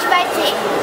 gente vai ser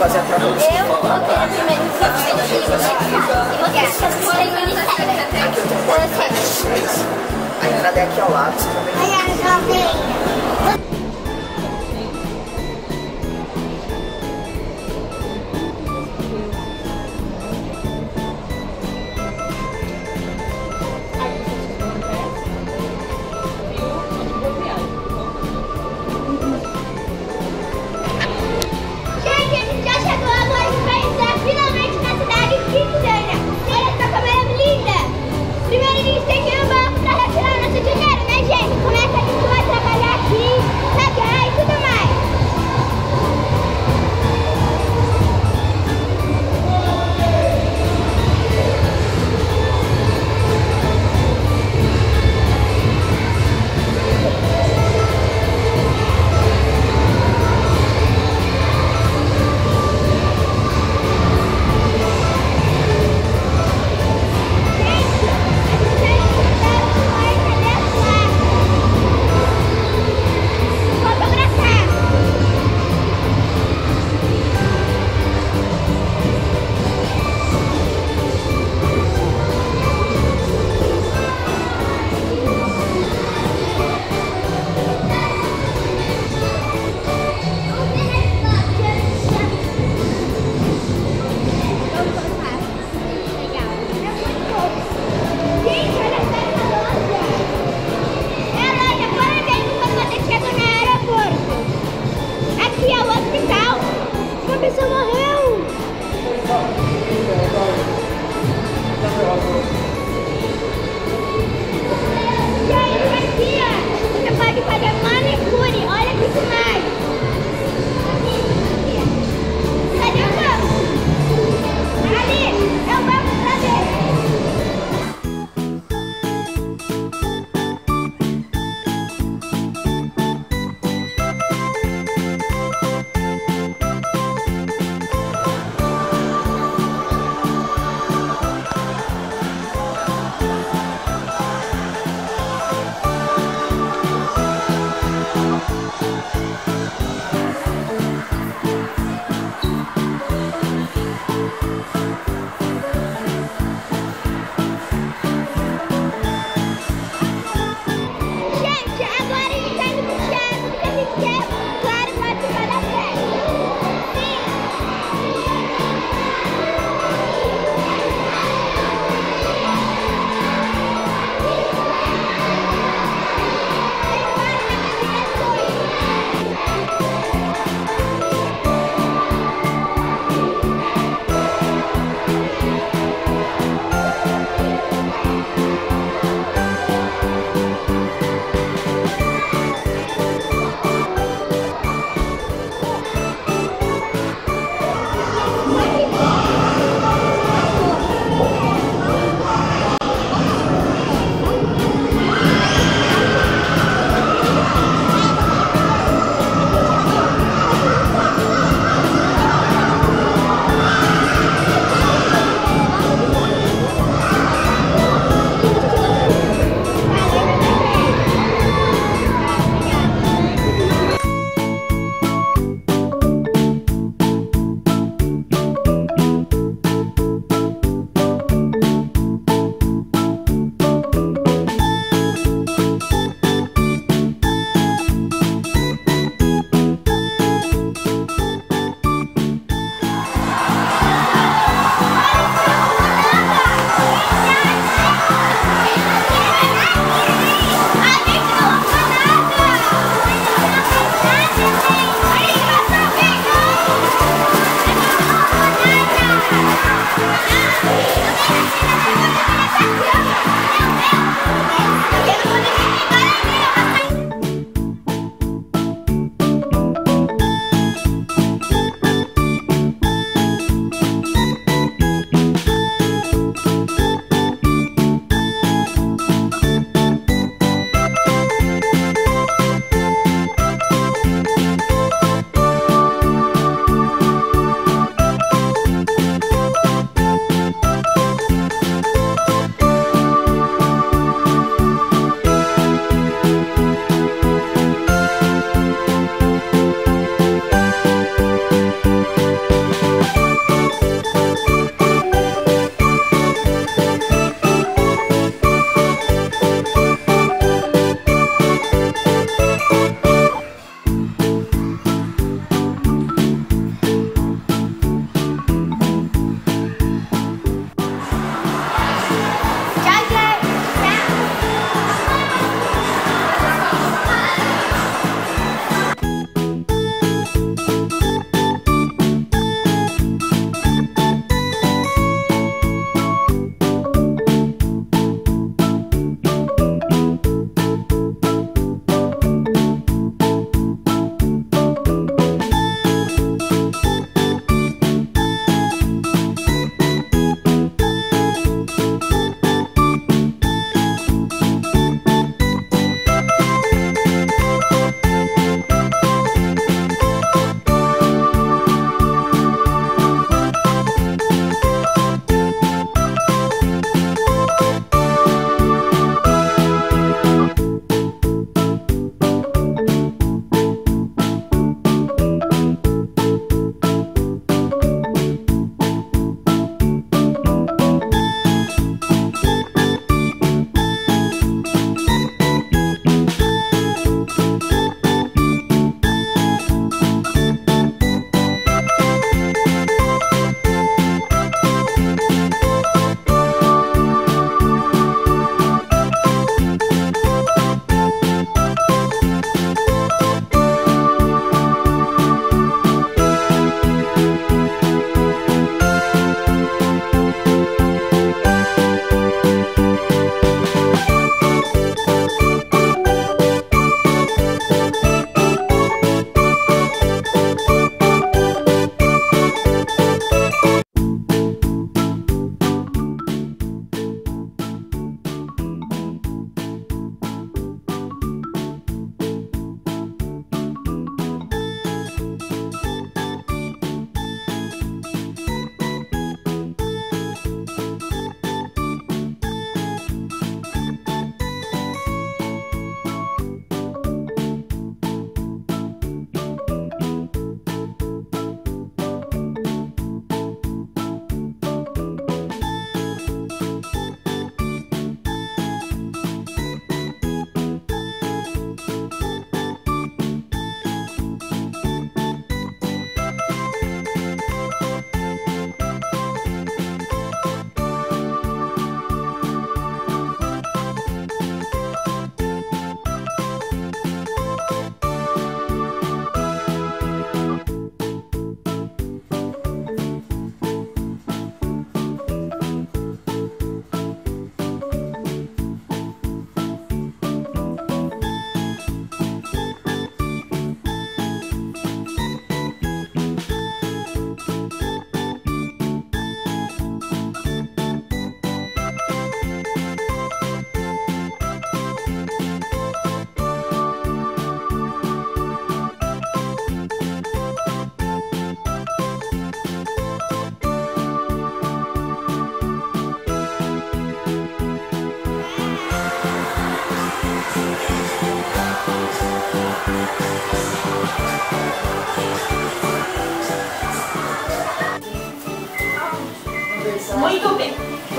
fazer a prova. Eu coloquei a primeira a entrada é aqui ao lado, você tá também.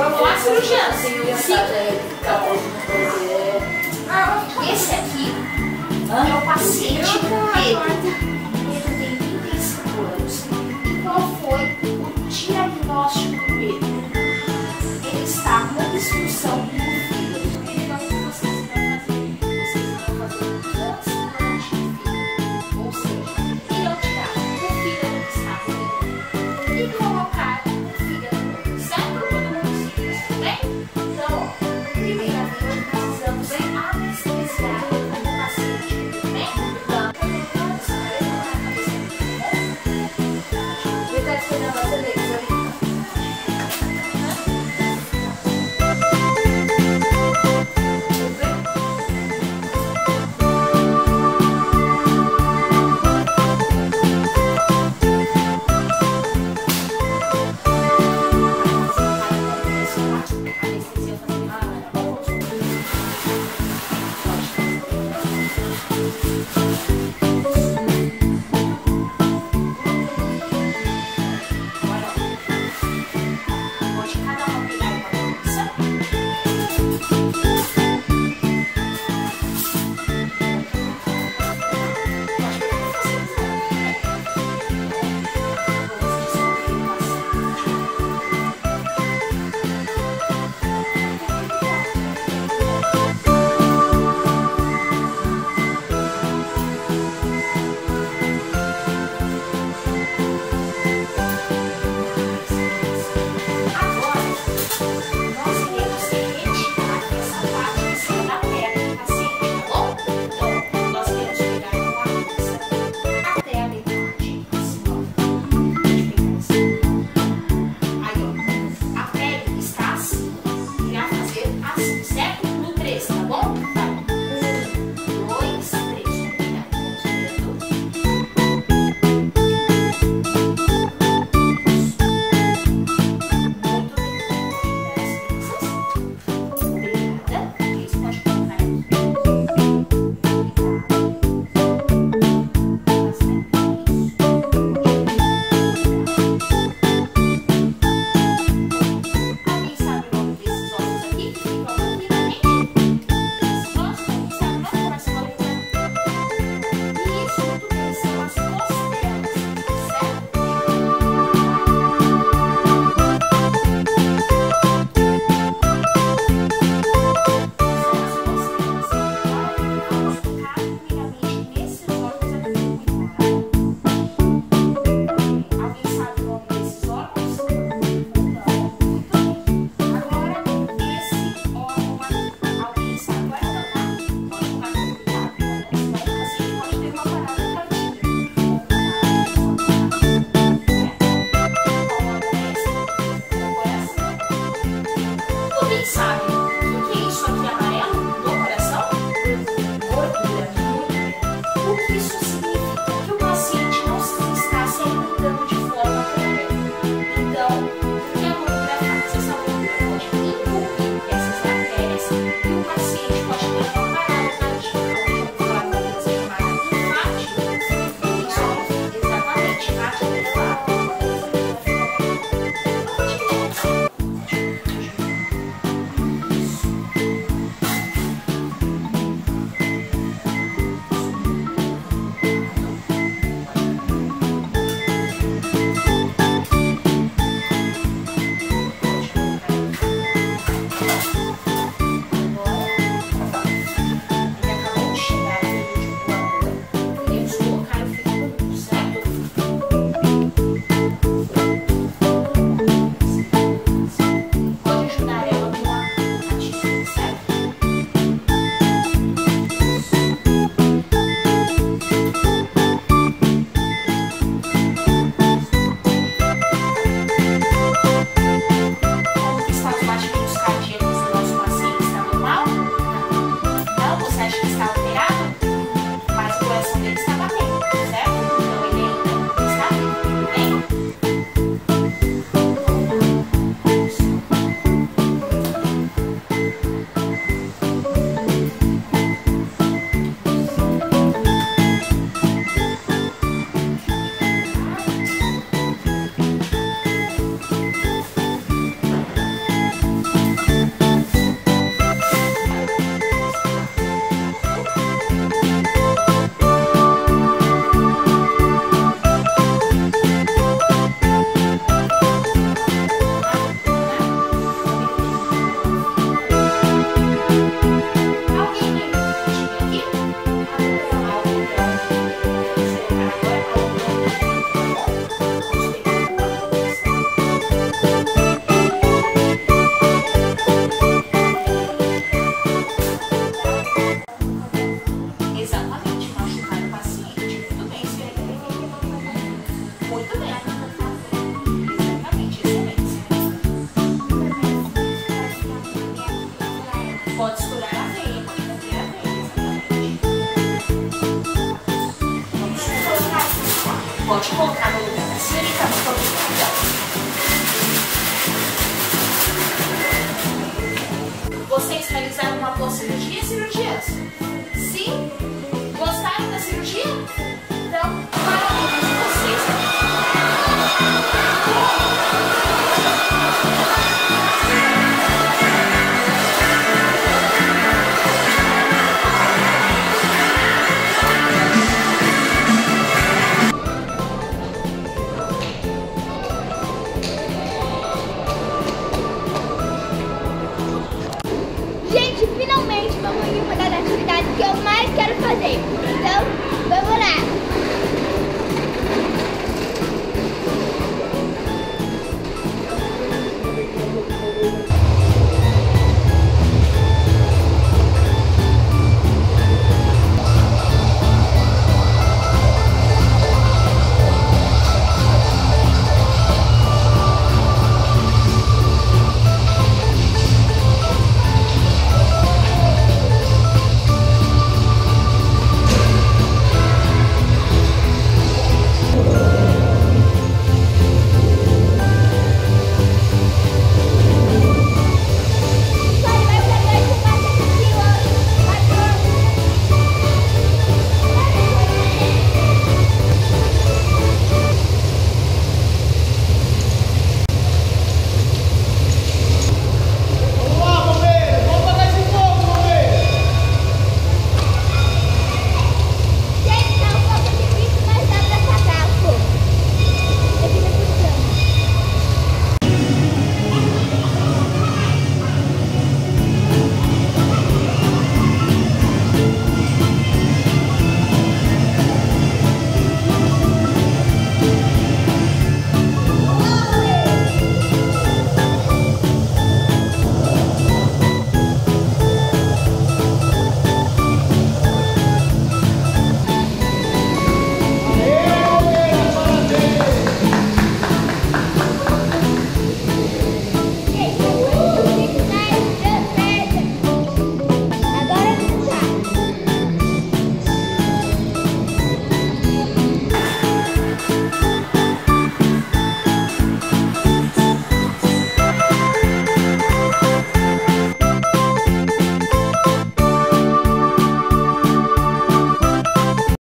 Vamos lá, cirurgião. Sim. Esse aqui é o paciente dele. inside. Esse homem